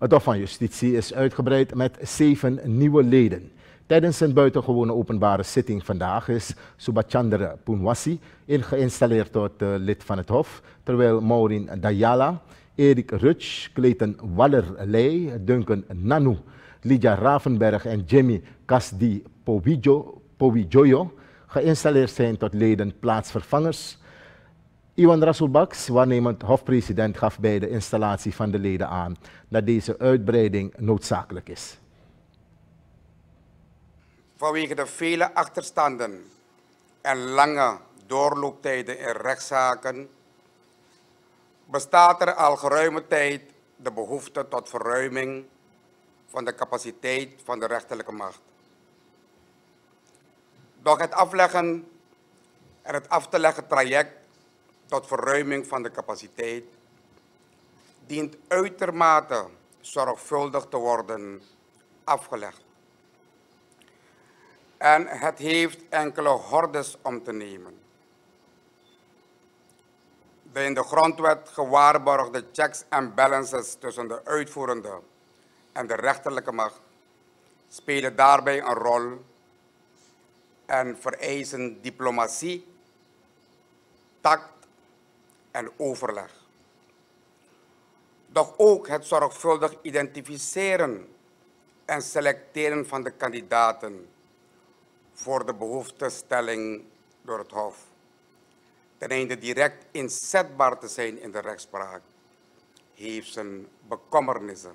Het Hof van Justitie is uitgebreid met zeven nieuwe leden. Tijdens een buitengewone openbare zitting vandaag is Subhachandra Poonwasi geïnstalleerd tot uh, lid van het Hof, terwijl Maureen Dayala, Erik Rutsch, Clayton Wallerley, Duncan Nanu, Lydia Ravenberg en Jimmy Casdi Powijoyo geïnstalleerd zijn tot leden plaatsvervangers Iwan Rasulbaks, waarnemend hofpresident, gaf bij de installatie van de leden aan dat deze uitbreiding noodzakelijk is. Vanwege de vele achterstanden en lange doorlooptijden in rechtszaken bestaat er al geruime tijd de behoefte tot verruiming van de capaciteit van de rechterlijke macht. Doch het afleggen en het af te leggen traject tot verruiming van de capaciteit dient uitermate zorgvuldig te worden afgelegd. En het heeft enkele hordes om te nemen. De in de grondwet gewaarborgde checks en balances tussen de uitvoerende en de rechterlijke macht spelen daarbij een rol en vereisen diplomatie, tact en overleg. Doch ook het zorgvuldig identificeren en selecteren van de kandidaten voor de behoeftestelling door het Hof, ten einde direct inzetbaar te zijn in de rechtspraak, heeft zijn bekommernissen.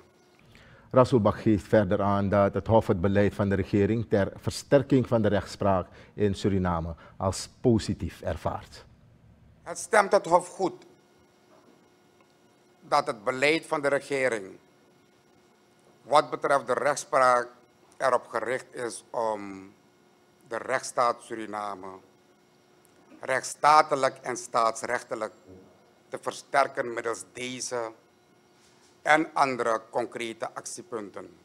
Rasselbach geeft verder aan dat het Hof het beleid van de regering ter versterking van de rechtspraak in Suriname als positief ervaart. Het stemt het Hof goed dat het beleid van de regering wat betreft de rechtspraak erop gericht is om de rechtsstaat Suriname rechtsstatelijk en staatsrechtelijk te versterken middels deze en andere concrete actiepunten.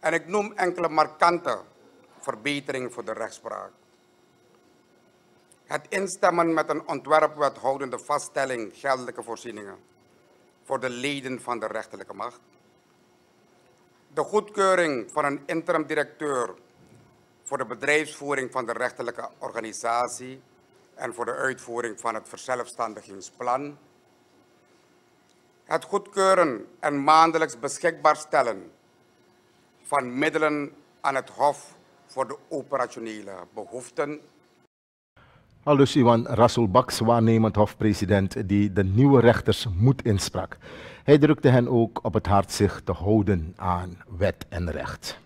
En ik noem enkele markante verbeteringen voor de rechtspraak. Het instemmen met een ontwerpwet houdende vaststelling geldelijke voorzieningen voor de leden van de rechterlijke macht. De goedkeuring van een interim directeur voor de bedrijfsvoering van de rechterlijke organisatie en voor de uitvoering van het verzelfstandigingsplan. Het goedkeuren en maandelijks beschikbaar stellen van middelen aan het Hof voor de operationele behoeften Aldus Iwan Rasul Baks, waarnemend hofpresident, die de nieuwe rechters moed insprak. Hij drukte hen ook op het hart zich te houden aan wet en recht.